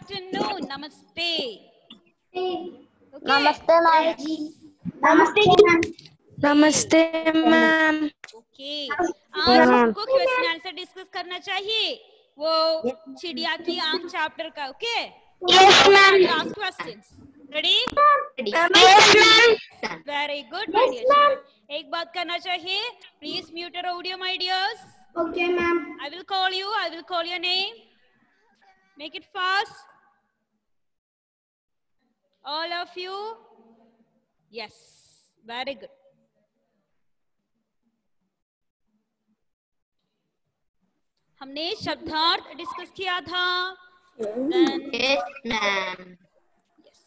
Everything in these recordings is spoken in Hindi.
afternoon. Namaste. Okay. Namaste, ma'am. Namaste, ma'am. Namaste, ma'am. Okay आज हमको क्वेश्चन आंसर डिस्कस करना चाहिए वो चिड़िया की आँख चैप्टर का okay Yes, ma'am. Last questions ready Yes, ma'am. Very good एक बात करना चाहिए please mute your audio my dears Okay, ma'am. I will call you. I will call your name. Make it fast. All of you. Yes. Very good. हमने शब्दार्थ डिस्कस किया था Yes, ma'am. yes.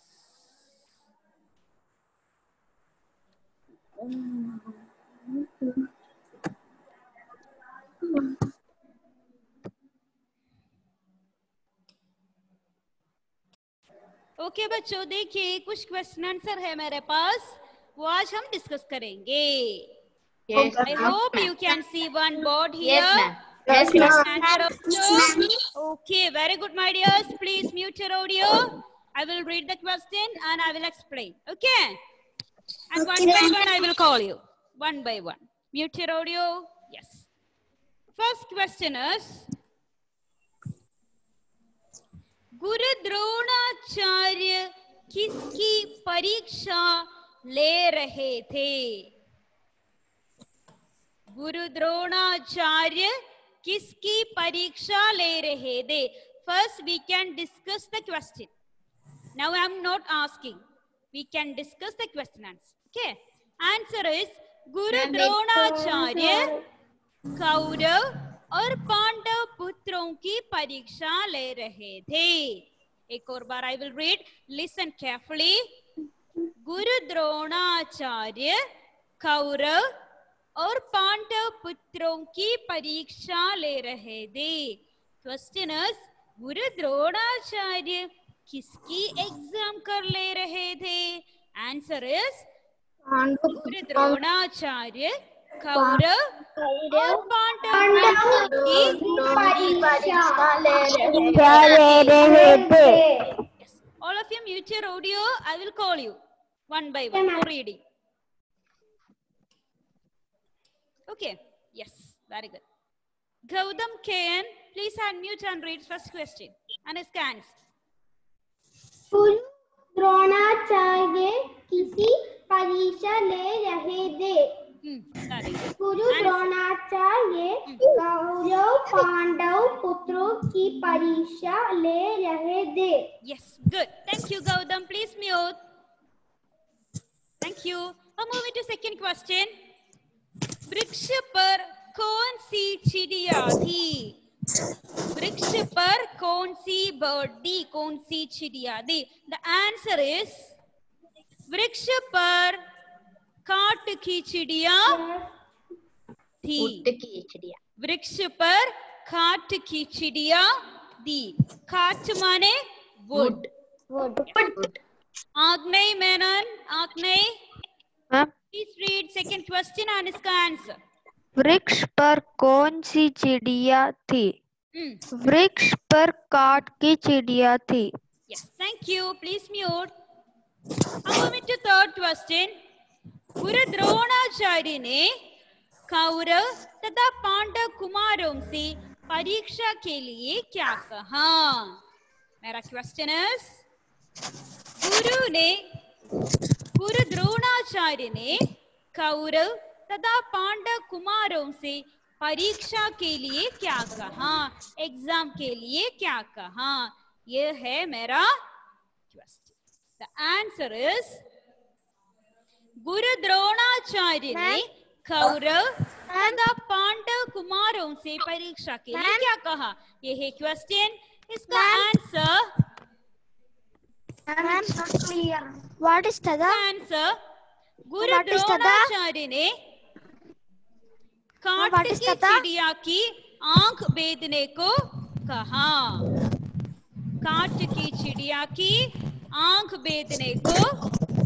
ओके बच्चों देखिए कुछ क्वेश्चन आंसर है मेरे पास। वो आज हम डिस्कस करेंगे। I hope you can see one board here okay very good my dears please mute your audio I will read the question and I will explain okay and one by one I will call you one by one mute your audio yes first question is Guru Dronacharya किसकी परीक्षा ले रहे थे? गुरु द्रोणाचार्य किसकी परीक्षा ले रहे थे? First we can discuss the question now I am not asking we can discuss the question okay answer is Guru Dronacharya Kaurav और पांडव पुत्रों की परीक्षा ले रहे थे। एक और बार I will read listen carefully Guru Dronacharya Kaurav और पांडव पुत्रों की परीक्षा ले रहे थे। क्वेश्चन गुरु द्रोणाचार्य किसकी एग्ज़ाम कर ले रहे थे? आंसर इज़ गुरु द्रोणाचार्य की all of you mute your audio i will call you one by one for reading okay yes very good gautam kn please unmute and read first question and Dronacharya किसी परीक्षा ले रहे थे hmm, very good गुरु द्रोणाचार्य कौरव पांडव पुत्रों की परीक्षा ले रहे थे। Yes good. Thank you gautam. Please mute. Thank you. Now moving to second question. वृक्ष पर कौन सी चिड़िया थी? वृक्ष पर कौन सी बर्डी कौन सी चिड़िया थी? द आंसर इज़ वृक्ष पर काट की चिड़िया थी। Wood की चिड़िया वृक्ष पर काट की चिड़िया दी। खाट माने वुड. आग्नेय मेनन आग्नेय। प्लीज़ रीड सेकंड क्वेश्चन और इसका आंसर वृक्ष पर कौन सी चिड़िया थी? Hmm. वृक्ष पर काट की चिड़िया थी। Yes, thank you. Please mute. Now moving to third question. गुरु द्रोणाचार्य ने कौरव तथा पांडव कुमारों से परीक्षा के लिए क्या कहा मेरा क्वेश्चन गुरु ने गुरु द्रोणाचार्य ने कौरव तथा पांडव कुमारों से परीक्षा के लिए क्या कहा एग्ज़ाम के लिए क्या कहा यह है मेरा question the answer is Guru Dronacharya ने कौरव तथा पांडव कुमारों से परीक्षा के लिए क्या कहा यह है क्वेश्चन इसका answer What is Guru What Dronacharya ने काट की चिड़िया की आँख बेदने को कहा काट की चिड़िया की आँख बेदने को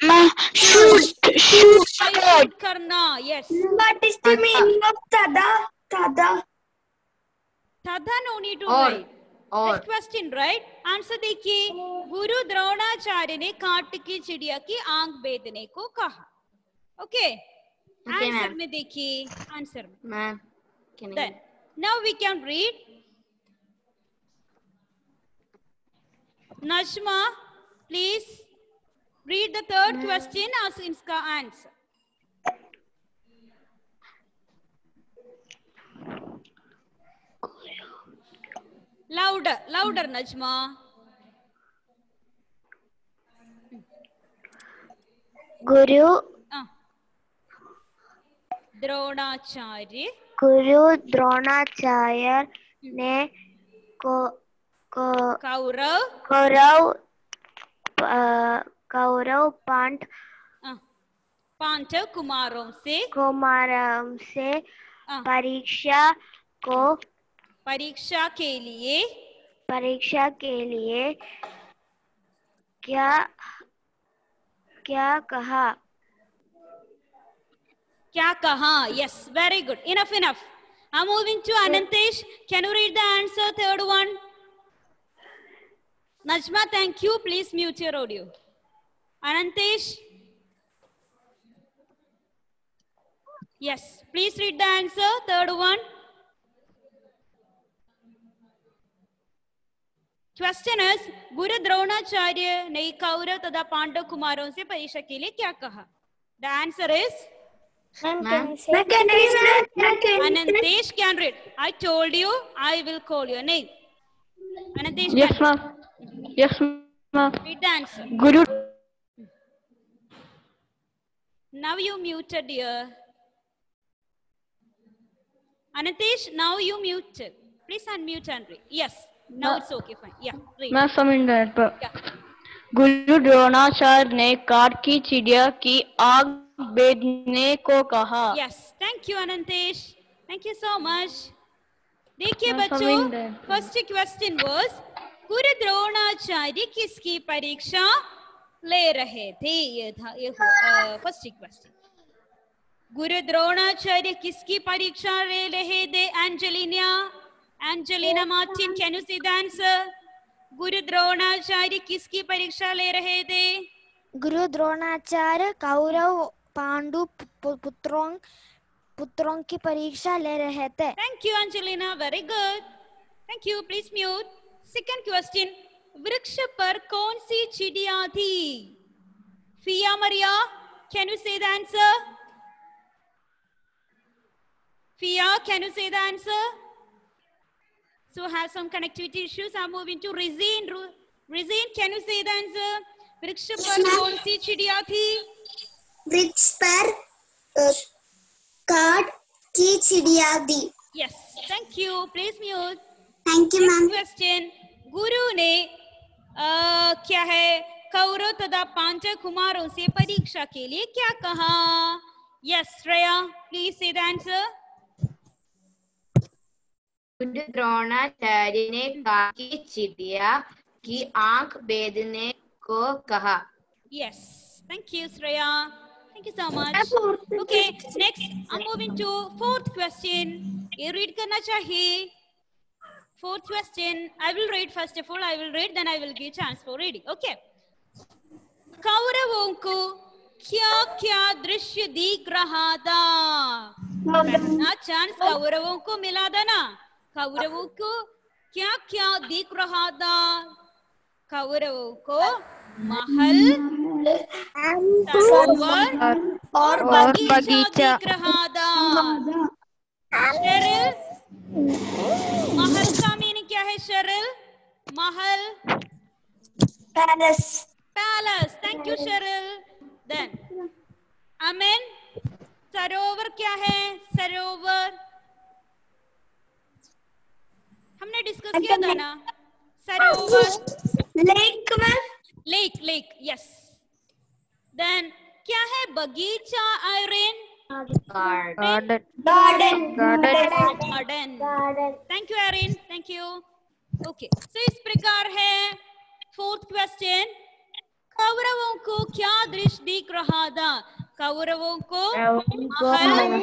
Shoot. शूट करना yes What is the meaning of tada? Tada. तथा नो नीड टू और राइट और क्वेश्चन राइट आंसर देखिए. गुरु द्रोणाचार्य ने काट की चिड़िया की आँख बेदने को कहा। Okay answer. में देखिए. आंसर में। Now we can read. Najma please. Read the third question as इसका answer louder louder najma गुरु ah द्रोणाचार्य गुरु द्रोणाचार्य ने को, को कौरव कौरव अ, कौरव पांड पांडव कुमारों से कुमार से परीक्षा को परीक्षा के लिए परीक्षा के लिए क्या क्या कहा? क्या कहा? Yes very good enough enough I moving to Anantesh can you read the answer third one Najma thank you please mute your audio anantesh yes please read the answer third one question is Guru Dronacharya ने कौरव तथा पांडव कुमारों से परीक्षा के लिए क्या कहा the answer is Ma'am, Ma'am. can I say? Ma'am, can I say? Ma'am, can I say? Anantesh can read. I told you I will call your name. Anantesh Yes, can ma'am. Yes, ma'am. read the answer. Guru. Now you muted, dear. Anantesh, now you muted. Please unmute and read. Yes, now Ma it's okay, fine. Yeah, read. मैं समझ रहा Yeah. गुरु द्रोणाचार्य ने कार की चिड़िया की आग बेचने को कहा Yes, thank you, Anantesh. Thank you so much. देखिए बच्चों हूँ। फ़र्स्ट क्वेश्चन वाज गुरु द्रोणाचार्य किसकी परीक्षा ले रहे थे ये था ये फ़र्स्ट क्वेश्चन गुरु द्रोणाचार्य किसकी परीक्षा ले रहे थे Angelina? Angelina Martin can you see the answer Guru Dronacharya किसकी परीक्षा ले रहे थे? गुरु द्रोणाचार्य कौरव पांडु पुत्रों पुत्रों की परीक्षा ले रहे थे। Thank you Angelina. Very good thank you please mute. Second question. वृक्ष पर कौन सी चिड़िया थी Fia Maria can you say the answer Fia, can you say the answer? So have some connectivity issues. I'm moving to Rizin. Ru- Rizin, can you say the answer? वृक्ष पर कौन सी चिड़िया थी वृक्ष पर अ, काट की चिड़िया दी Yes. Thank you. Please mute. Thank you ma'am Next question. Guru ने अ, क्या है? कौरव तथा पाँच कुमारों से परीक्षा के लिए क्या कहा? Yes Shreya please say answer Guru Dronacharya ने कार की चिड़िया की आँख बेदने को कहा। Yes thank you Shreya. Thank you so much okay next I am moving to fourth question ये रीड करना चाहिए। Fourth question I will read first of all I will read then I will give chance for reading okay कौरवों को क्या क्या दृश्य दिख रहा था पहला चांस कौरवों को मिला था ना कौरवों को क्या क्या दिख रहा था कौरवों को महल सरोवर और बगीचा। दिख रहा था महल का मीनिंग क्या है Cheryl Mahal palace palace thank you Cheryl then Aman सरोवर क्या है सरोवर हमने डिस्कस किया था ना सरोवर lake ma'am. Lake lake yes then क्या है बगीचा Aaron garden. Garden. Garden. garden. Garden thank you Aaron thank you okay so इस प्रकार है फोर्थ कौरवों को क्या दृश्य दिख रहा था? कौरवों को महल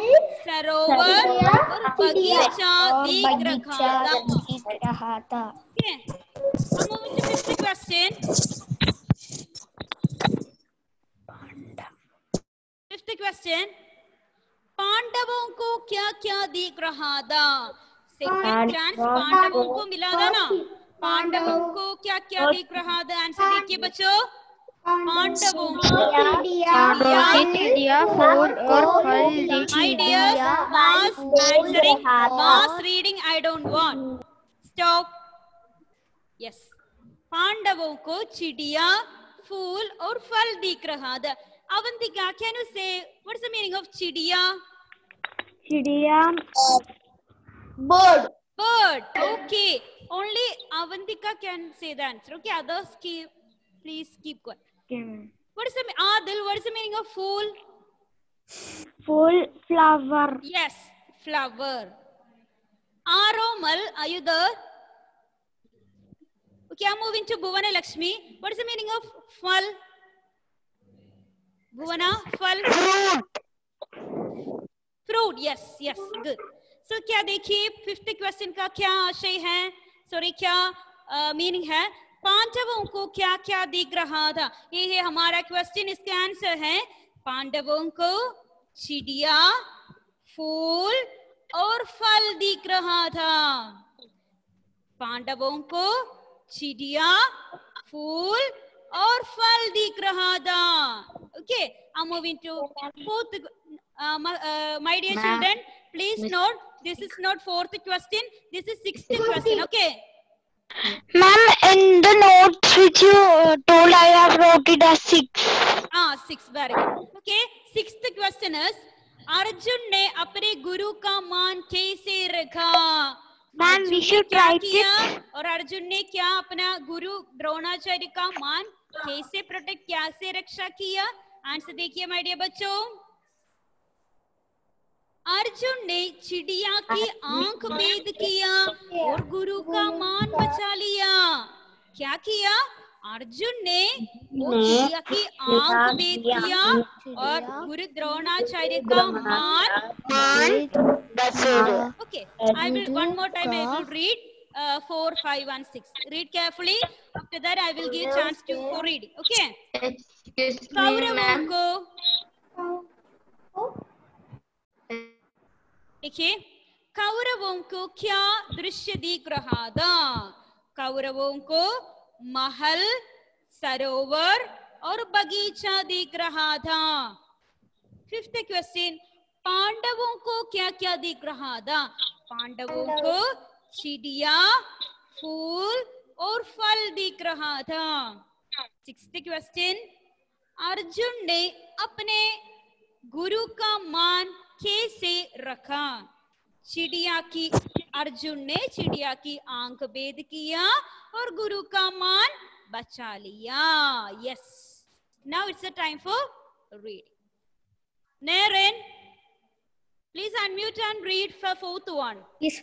सरोवर और बगीचा दिख रहा था। Okay. Now moving to fifth question. Fifth question. पांडवों को क्या क्या दिख रहा था? सेकंड चांस पांडवों को मिला था ना? पांडवों को क्या क्या दिख रहा था? आंसर देखिए बच्चों। पांडवों को पांडवों की चिड़िया फूल और फल दिख My dears, mass answering, mass reading, I don't want. पांडवों को चिड़िया फूल और फल दिख रहा था। Avantika, can you say what's the meaning of chidiya? Chidiya. Bird. Bird. Okay. Only Avantika can say the answer. Okay. Others keep, please keep going. Okay. What is the Adil? What is the meaning of fool? Full flower. Yes, flower. Aromal, are you there? Okay, I'm moving to Bhuvana Lakshmi. What is the meaning of full? Bhuvana fal fruit yes yes good so क्या देखिए फिफ्थ क्वेश्चन का क्या आशय है सॉरी क्या मीनिंग है पांडवों को क्या क्या दिख रहा था ये है हमारा क्वेश्चन इसका आंसर है पांडवों को चिड़िया फूल और फल दिख रहा था पांडवों को चिड़िया फूल और फल दिख रहा था okay i'm moving to fourth uh, my, uh, my dear children please note this is not fourth question this is sixth question okay ma'am in the notes which you uh, told i have wrote it as six ah six very good okay sixth question is Arjun ने अपने गुरु का मान कैसे रखा we ने should write किया और अर्जुन ने क्या अपना गुरु द्रोणाचार्य का मान कैसे प्रोटेक्ट कैसे रक्षा किया? आंसर देखिए माय डियर बच्चों। अर्जुन ने चिड़िया की आँख भेद किया और गुरु का मान बचा लिया। क्या किया? अर्जुन ने चिड़िया की आँख भेद किया और गुरु द्रोणाचार्य का मान Okay, I will one more time I will read. Uh, four, five, and six. Read carefully. After that, I will give chance to for reading. Okay. excuse me कौरवों ma'am को देखिए कौरवों को क्या दृश्य दिख रहा था कौरवों को महल सरोवर और बगीचा दिख रहा था फिफ्थ क्वेश्चन पांडवों को क्या क्या दिख रहा था पांडवों को चिड़िया फूल और फल दिख रहा था। सिक्स क्वेश्चन अर्जुन ने अपने गुरु का मान कैसे रखा? चिड़िया की अर्जुन ने चिड़िया की आँख भेद किया और गुरु का मान बचा लिया। Yes now it's a time for reading Naren, please unmute and read for fourth one. Yes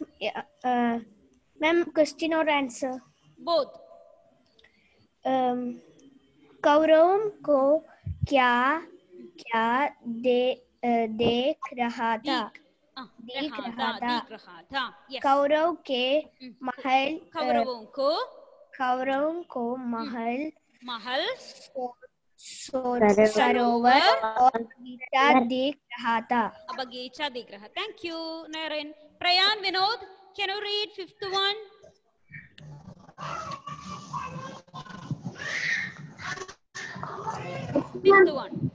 ma'am question और आंसर Both. कौरवों को क्या क्या दे देख रहा था दिख रहा था, था। Yes. कौरव के महल कौरवों को कौरवों को महल महल सरोवर और बगीचा दिख रहा था बगीचा दिख रहा. Fifth one.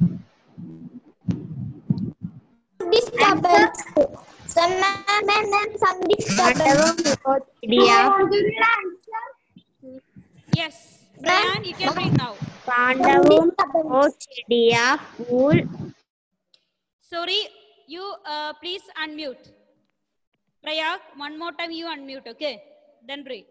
Disturbance. Some ma'am and then some disturbance. चिड़िया Yes. Brian, you can read now. Pandavam, Ochidia, Pool. Sorry, you uh, please unmute. Prayag, one more time you unmute, okay? Then read.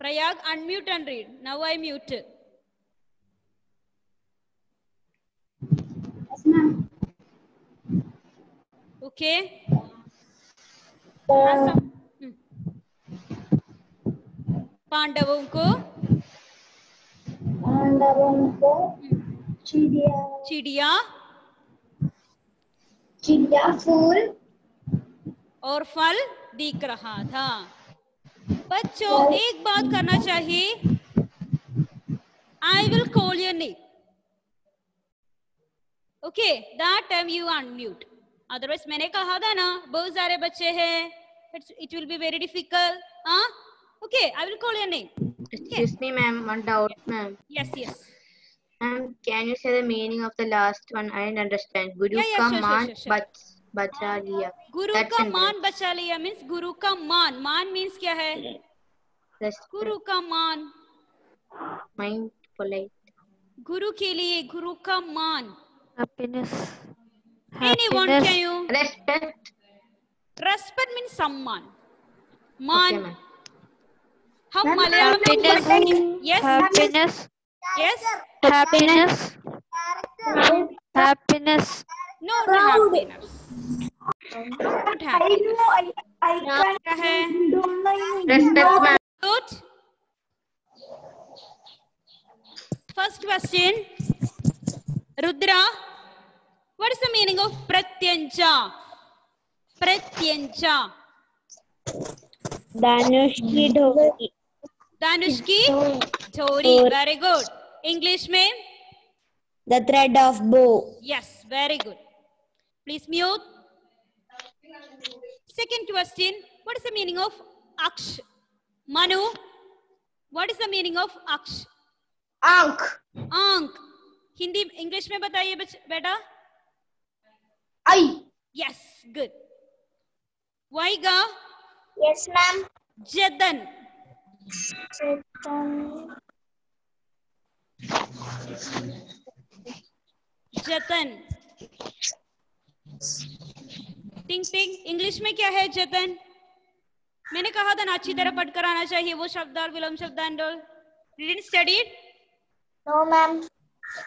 Prayag, unmute and read. Now I mute. Okay. हम्म। पांडवों को पांडवों को चिड़िया चिड़िया चिड़िया फूल और फल दिख रहा था बच्चों एक बात करना चाहिए I will call your name okay that time you unmute otherwise मैंने कहा था ना बहुत सारे बच्चे हैं it will be very difficult हाँ? Okay I will call your name excuse me ma'am one doubt ma'am yes yes ma'am can you say the meaning of the last one I don't understand good you come मार्च बचा लिया गुरु का मान बचा लिया मींस गुरु का मान मान मींस क्या है गुरु का मान माइंड पोलाइट गुरु के लिए गुरु का मान Happiness. anyone Happiness. can you Respect. respect means सम्मान Okay, मान ma'am. हम Happiness. yes Happiness. yes Happiness. Happiness. no not happiness not happiness क्या है Respect, good first question Rudra what is the meaning of pratyanja pratyanja धनुष की ढोली दानुष की झोरी very good English में the thread of bow Yes, very good. Please mute. Second question. What is the meaning of aksh? Manu, what is the meaning of aksh? आँख Ank. हिंदी इंग्लिश में बताइए बेटा I Yes, good. Vaiga, yes ma'am Jadan. Jatan टिंग टिंग इंग्लिश में क्या है जतन मैंने कहा था ना अच्छी तरह पढ़ कर आना चाहिए वो शब्द और विलोम शब्द and all didn't study no ma'am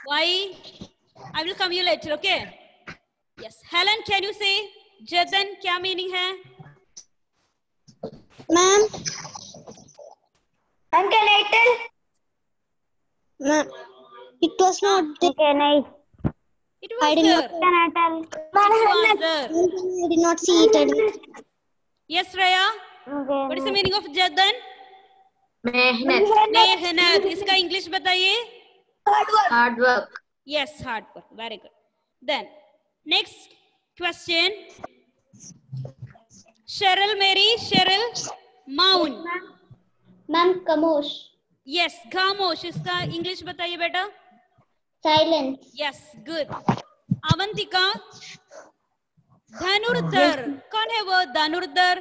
why? I will come you later okay? Yes helen can you say meaning है ma'am ma'am can I tell ma'am it was not can I it I was did there not- tell it was there I did not see it yes raya okay, what is the meaning of जतन मेहनत मेहनत इसका इंग्लिश बताइए hard work Yes, hard work. Very good. Then, next question. Cheryl Mary, Cheryl Maun. Ma'am कमोश Yes, खामोश इसका इंग्लिश बताइए बेटा. Silence Yes, good. अवंतिका धनुर्धर कौन है वो? धनुर्धर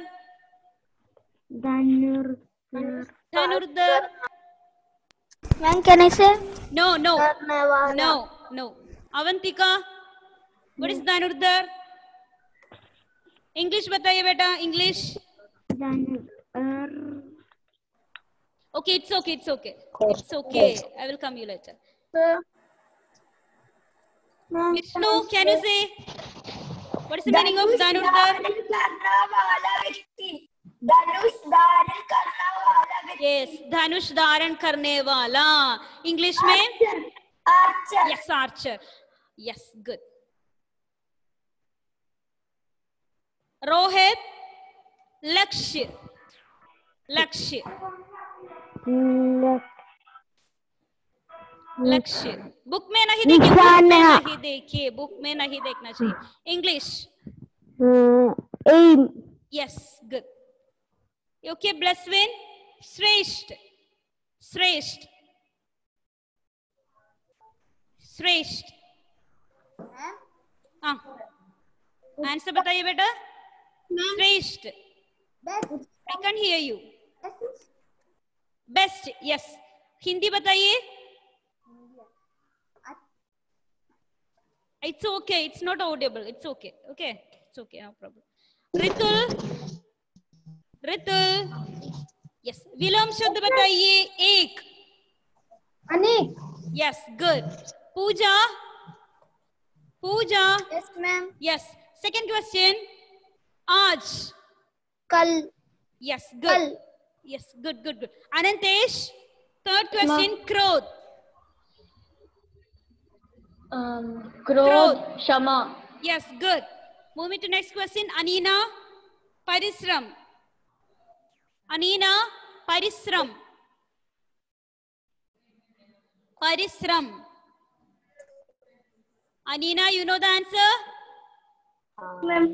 धनुर्धर Ma'am, can I say? No no no no Avantika what is धनुर्धर इंग्लिश बताइए बेटा English okay it's okay it's okay it's okay I will come you later Vishnu can you say what is the meaning of धनुर्धर धनुष धारण करने वाला धनुष धारण करने वाला इंग्लिश में archer yes archer yes good Rohit, लक्ष्य. लक्ष्य. लक्ष्य। बुक में नहीं देखिए बुक में नहीं देखिए बुक में नहीं देखना चाहिए। English aim. Yes good okay ब्लसविन श्रेष्ठ। श्रेष्ठ। श्रेष्ठ। हाँ। आंसर बताइए बेटा। श्रेष्ठ I can hear you best yes Hindi बताइए It's okay. It's not audible. It's okay. Okay. It's okay. No problem. Ritul. Ritul. Yes विलोम शब्द बताइए एक अनेक yes good Pooja Pooja yes ma'am yes second question आज कल यस कल good yes good good good Anantesh third question क्रोध क्रोध क्षमा Yes, good. Moving to next question. Anina, Parisram. Anina, Parisram. Parisram. Anina, you know the answer? Ma'am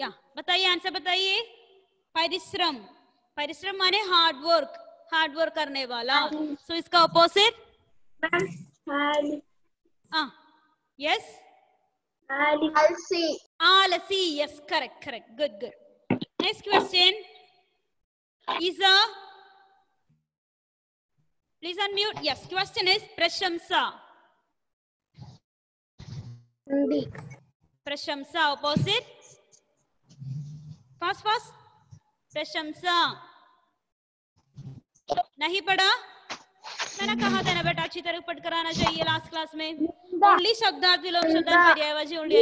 या बताइए आंसर बताइए परिश्रम परिश्रम माने हार्ड वर्क हार्ड वर्क करने वाला सो so, इसका ऑपोजिट यस आलसी yes correct correct good good next question is a please unmute yes question is प्रशंसा प्रशंसा ऑपोजिट फास्ट फास्ट प्रशंसा। नहीं पढ़ा? मैंने कहा था ना बेटा? अच्छी तरह पढ़ कराना चाहिए लास्ट क्लास में। ओनली शब्दार्थ विलोम शब्द पर्यायवाची होनी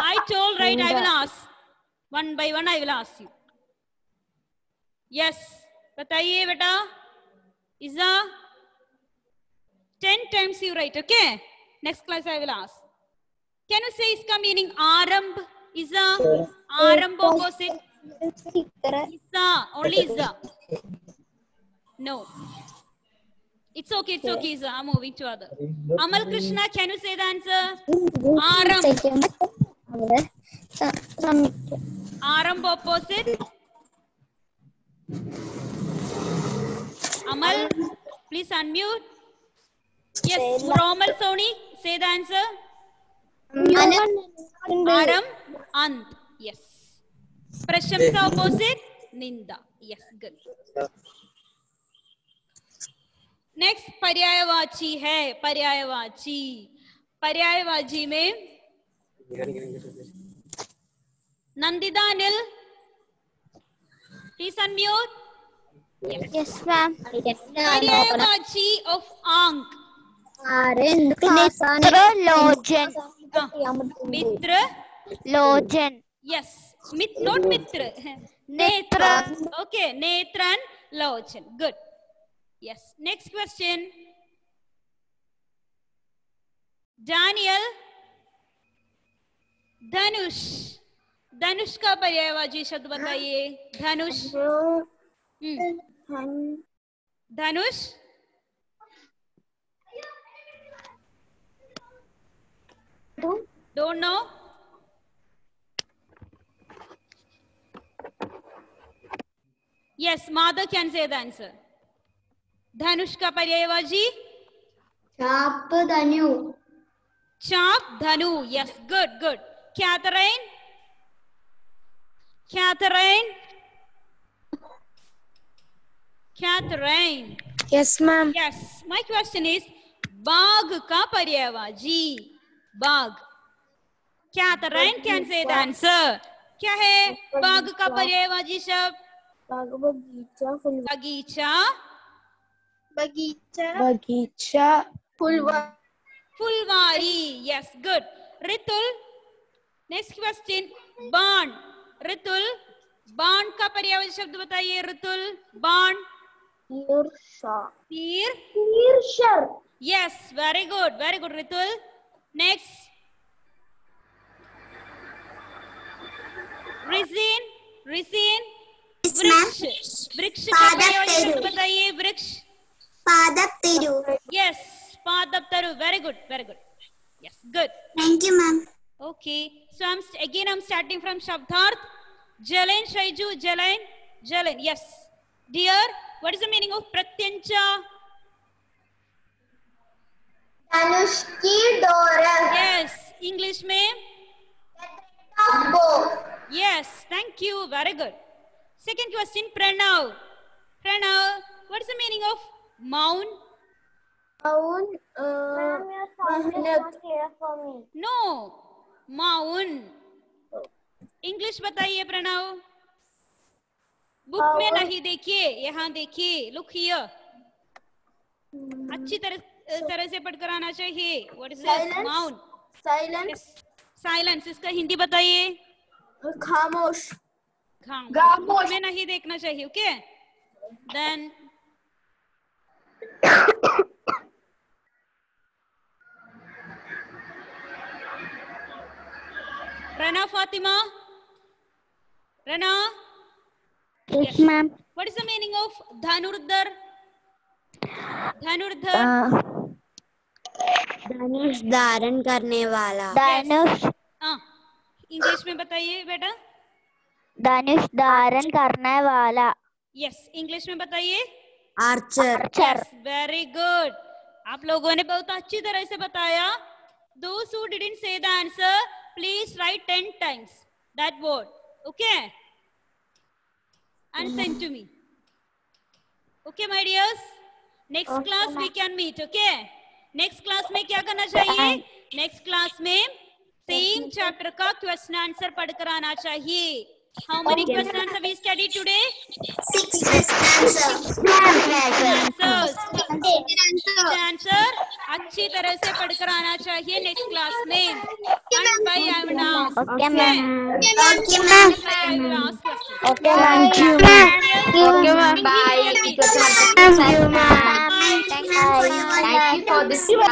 I told right I will one by one I will yes बताइए बेटा। Is a times you right okay next class I will can you say इसका मीनिंग आरंभ इज़ अ आरंभों को से इसा only is a no it's okay it's okay is I am moving to other Amal Krishna can you say the answer आरंभ आरंभ opposite Amal please unmute yes Romal Soni say the answer आरंभ अंत yes. प्रशंसा opposite निंदा yes good. नेक्स्ट पर्यायवाची है पर्यायवाची पर्यायवाची में Nandita Anil please unmute Yes, ma'am. पर्यायवाची ऑफ़ आंक Mitra Lojan. मित्र लोचन यस मित नोट मित्र नेत्र ओके नेत्र लोचन good yes next question Daniel धनुष धनुष का पर्यायवाची शब्द बताइए धनुष धनुष don't know yes mother can say the answer धनुष का पर्यायवाची चाप धनु चाप धनु yes good good Catherine Catherine Catherine yes ma'am yes my question is बाघ का पर्यायवाची बाघ। Catherine can say the answer. क्या है? बाघ का पर्यायवाची शब्द। बगीचा फुल बगीचा। बगीचा। बगीचा। फुलवा फुलवारी। Yes good. Ritul. Next question बाण। रितुल बाण का पर्यायवाची शब्द बताइए रितुल बाण। तीर। ईर्षर yes very good very good ritul next ricin ricin वृक्ष वृक्ष का पर्यायवाची शब्द बताइए वृक्ष पादप तिरु yes पादपतरु very good very good yes good thank you ma'am okay so i'm st- again i'm starting from shabdarth jalain shaiju jalain jalain yes dear what is the meaning of pratyancha धनुष की डोर yes english में Yes, thank you. Very good. Second question, Pranav. Pranav, what is the meaning of mount? Maun No, mount. English बताइए प्रणव बुक में नहीं देखिए यहाँ देखिए लुक हियर अच्छी तरह तरह से पढ़कर आना चाहिए। What is mount silence silence इसका हिंदी बताइए। खामोश खामोश। खामोश। बुक में नहीं देखना चाहिए okay? Then Rana Fatima? Rana? Yes, ma'am. what is the meaning of dhanurdhar? Dhanurdhar? धनुष धारण करने वाला धनुष हाँ इंग्लिश में बताइए बेटा धनुष धारण करने वाला यस इंग्लिश में बताइए आर्चर आर्चर वेरी गुड आप लोगों ने बहुत अच्छी तरह से बताया those who didn't say the answer please write 10 times that word okay and send to me okay my dears next class we can meet okay next class में क्या करना चाहिए next class में same chapter का question answer पढ़कर आना चाहिए how many question answer we studied today answers answer अच्छी तरह से पढ़कर आना चाहिए नेक्स्ट क्लास में and by I will ask. Okay, ma'am. Okay, questions. Okay, thank you, ma'am. Okay, ma'am. Bye. Bye. Thank you, ma'am. Bye. Thank you for this class.